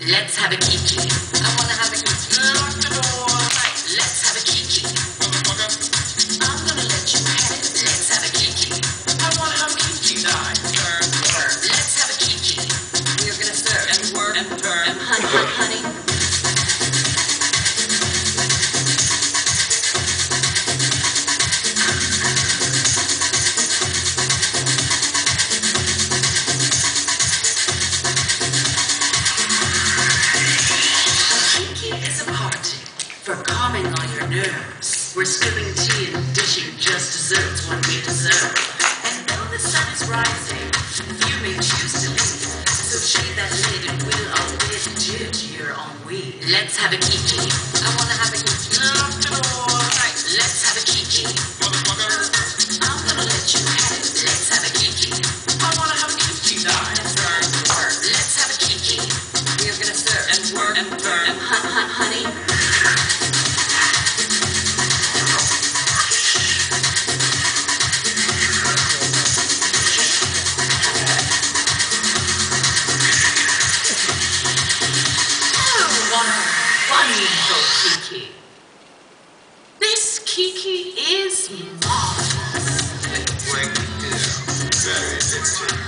Let's have a kiki. I want to have a kiki. We're spilling tea and dishing just desserts when we deserve. And though the sun is rising, you may choose to leave. So shade that lid and we'll always cheer to your ennui. Let's have a kiki. I wanna have a kiki. Alright, let's have a kiki. I'm gonna let you have it. Let's have a kiki. I wanna have a kiki. Let's have a. We're gonna serve and work and burn. Honey. Kiki. This Kiki is marvelous. Very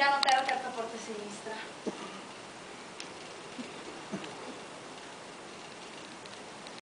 piano terra terza porta sinistra.